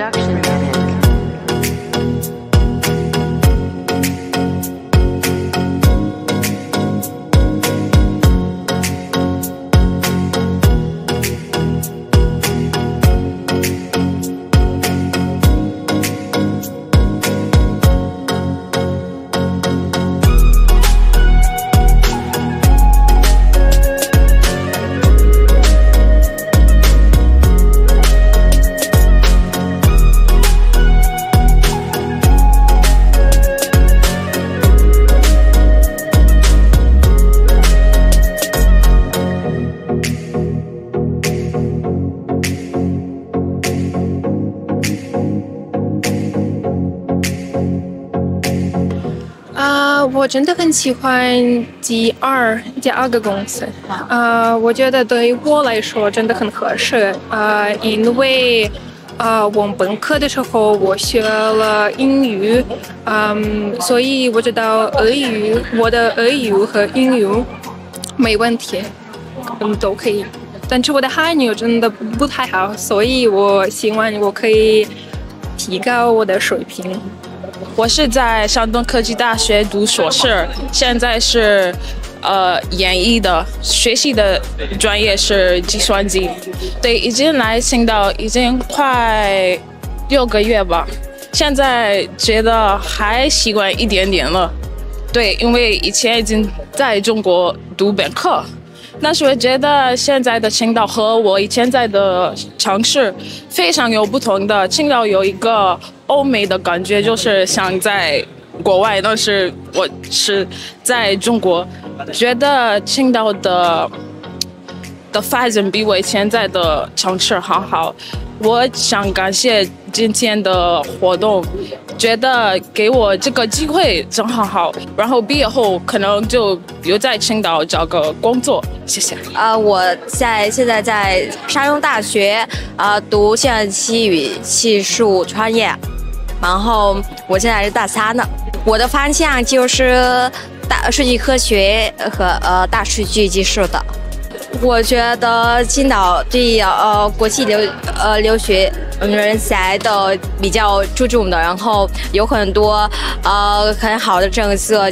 production. 我真的很喜欢第二第二个公司，啊，我觉得对我来说真的很合适，啊，因为啊，我本科的时候我学了英语，嗯，所以我知道俄语，我的俄语和英语没问题，嗯，都可以，但是我的汉语真的不太好，所以我希望我可以提高我的水平。我是在山东科技大学读硕士，现在是呃演艺的，学习的专业是计算机。对，已经来青岛已经快六个月吧，现在觉得还习惯一点点了。对，因为以前已经在中国读本科。但是我觉得现在的青岛和我以前在的城市非常有不同的。青岛有一个欧美的感觉，就是像在国外，但是我是在中国，觉得青岛的的发展比我以前在的城市很好。我想感谢今天的活动。觉得给我这个机会真好好，然后毕业后可能就留在青岛找个工作。谢谢。啊，我在现在在沙东大学啊读计算机与技术专业，然后我现在是大三呢。我的方向就是大数据科学和呃大数据技术的。我觉得青岛对呃国际留呃留学。人才的比较注重的，然后有很多呃很好的政策。